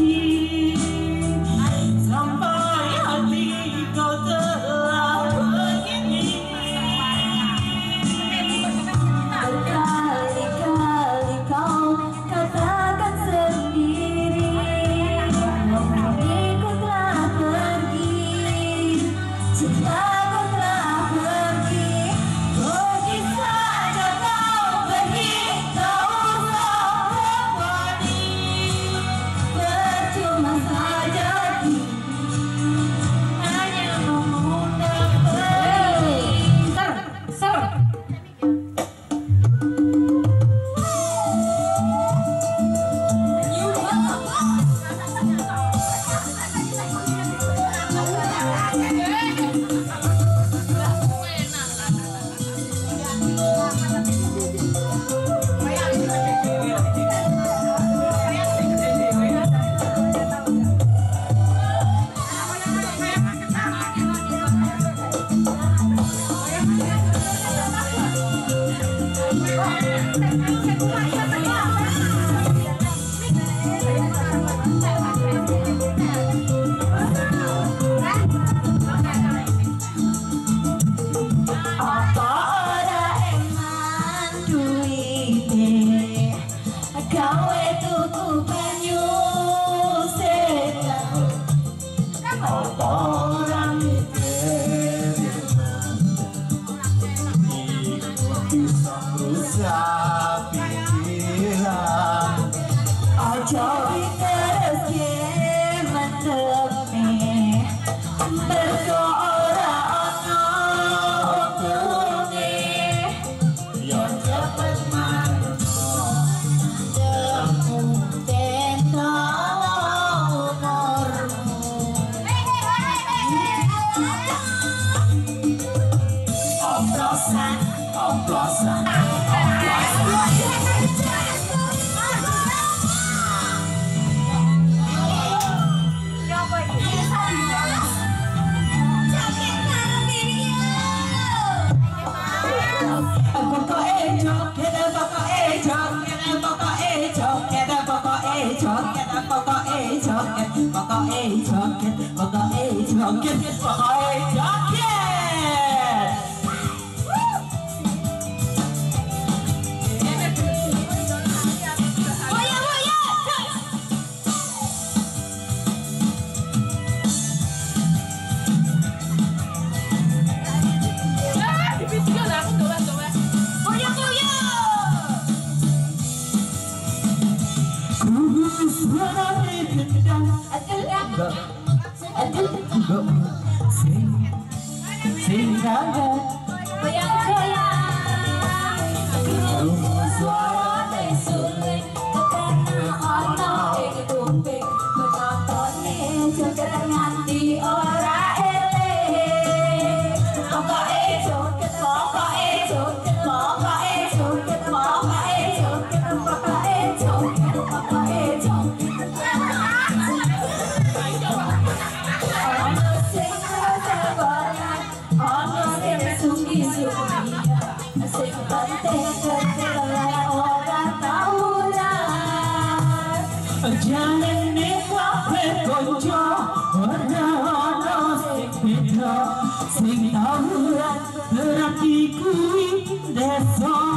see. está cruzada. Aunque sing tawuran berarti the desa